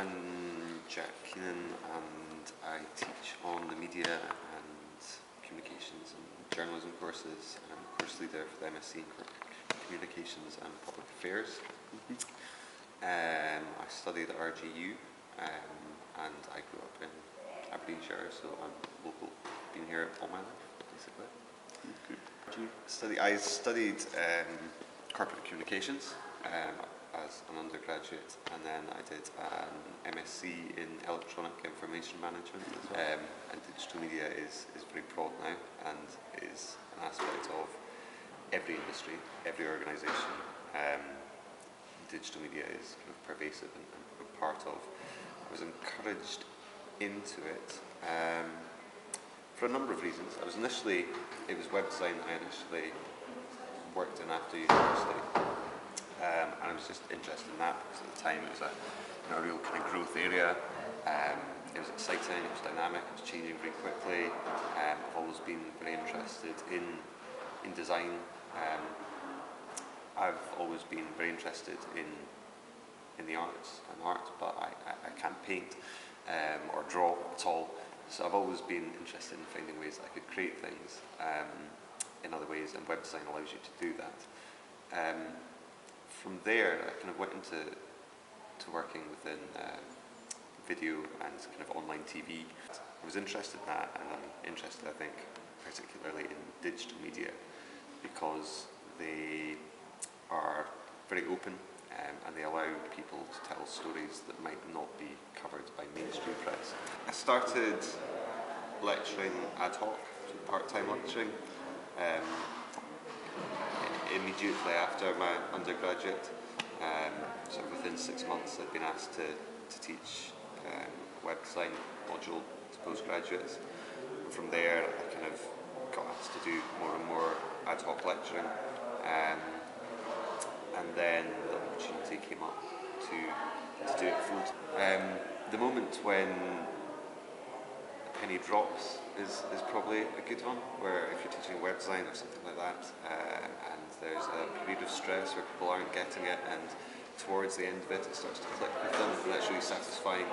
I'm Jack Keenan and I teach on the media and communications and journalism courses and I'm course leader for the MSc in Communications and Public Affairs. Um, I studied at RGU um, and I grew up in Aberdeenshire so I'm local, been here all my life basically. Okay. Study, I studied um, corporate communications um, as an undergraduate, and then I did an MSc in electronic information management. Um, and digital media is, is very broad now and is an aspect of every industry, every organisation. Um, digital media is kind of pervasive and, and part of. I was encouraged into it um, for a number of reasons. I was initially, it was web design I initially worked in after university. Um, and I was just interested in that because at the time it was a, you know, a real kind of growth area. Um, it was exciting, it was dynamic, it was changing very quickly. Um, I've always been very interested in, in design. Um, I've always been very interested in, in the arts and art, but I, I, I can't paint um, or draw at all. So I've always been interested in finding ways that I could create things um, in other ways, and web design allows you to do that. Um, from there, I kind of went into to working within uh, video and kind of online TV. I was interested in that, and I'm interested, I think, particularly in digital media because they are very open um, and they allow people to tell stories that might not be covered by mainstream press. I started lecturing ad hoc, part-time lecturing. Um, immediately after my undergraduate. Um, so within six months I'd been asked to, to teach um, web design module to postgraduates. And from there I kind of got asked to do more and more ad hoc lecturing. Um, and then the opportunity came up to, to do it full time. Um, the moment when the penny drops is, is probably a good one, where if you're teaching web design or something like that, uh, and there's a period of stress where people aren't getting it and towards the end of it it starts to click with them and that's really satisfying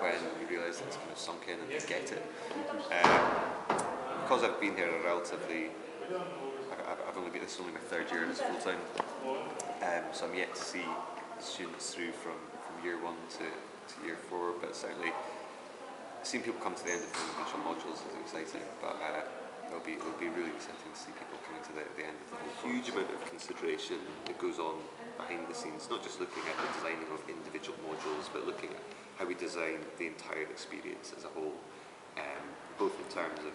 when you realise that it's kind of sunk in and they get it. Um, because I've been here a relatively, I've, only been, this is only my third year as full time, um, so I'm yet to see students through from, from year one to, to year four, but certainly seeing people come to the end of the individual modules is exciting, but uh, it'll be it'll be really exciting to see people coming to the, the end of the whole huge amount of consideration that goes on behind the scenes, not just looking at the designing of individual modules, but looking at how we design the entire experience as a whole, um, both in terms of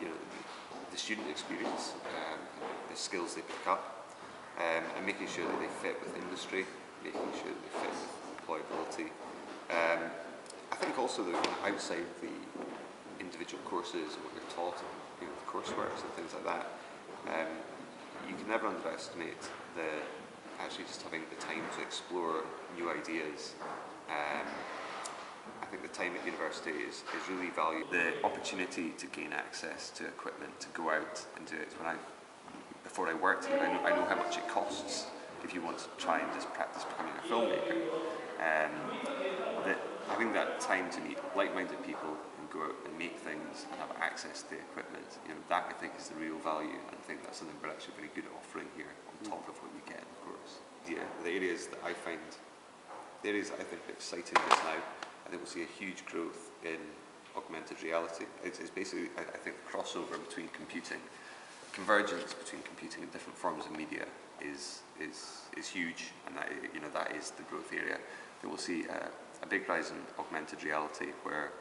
you know the student experience, um, the skills they pick up, um, and making sure that they fit with industry, making sure that they fit with employability. Um, I think also that outside the individual courses and what you're taught you know, courseworks and things like that, um, you can never underestimate the actually just having the time to explore new ideas. Um, I think the time at university is, is really valuable. The opportunity to gain access to equipment, to go out and do it. When I, before I worked here, I know, I know how much it costs if you want to try and just practice becoming a filmmaker. Um, having that time to meet like-minded people and go out and make things and have access to equipment, you know, that I think is the real value and I think that's something we're actually very good at offering here on top of what you get of course. Yeah, the areas that I find, the areas that I think are exciting just now, I think we'll see a huge growth in augmented reality. It's, it's basically, I, I think, the crossover between computing, convergence between computing and different forms of media is, is, is huge and that, you know, that is the growth area. We'll see uh, a big rise in augmented reality where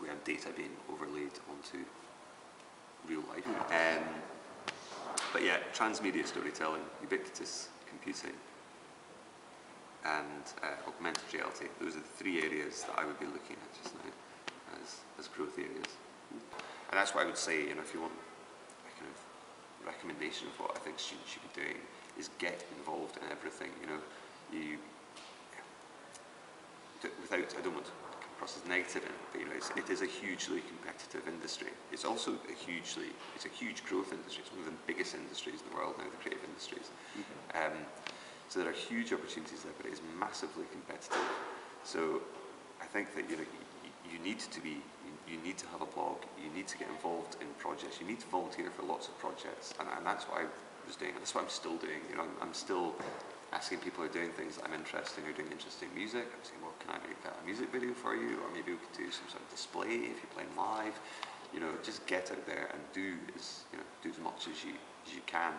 we have data being overlaid onto real life. Um, but yeah, transmedia storytelling, ubiquitous computing, and uh, augmented reality. Those are the three areas that I would be looking at just now as, as growth areas. And that's what I would say, you know, if you want a kind of recommendation of what I think students should be doing, is get involved in everything, you know. You. Without, I don't want to across as negative in it, but you know, it's, it is a hugely competitive industry. It's also a hugely, it's a huge growth industry. It's one of the biggest industries in the world now, the creative industries. Mm -hmm. um, so there are huge opportunities there, but it is massively competitive. So I think that you know you, you need to be you, you need to have a blog. You need to get involved in projects. You need to volunteer for lots of projects, and, and that's what I was doing. That's what I'm still doing. You know, I'm, I'm still asking people who are doing things that I'm interested in, who are doing interesting music. I'm saying, well, can I make a music video for you? Or maybe we could do some sort of display if you're playing live. You know, just get out there and do as, you know, do as much as you, as you can.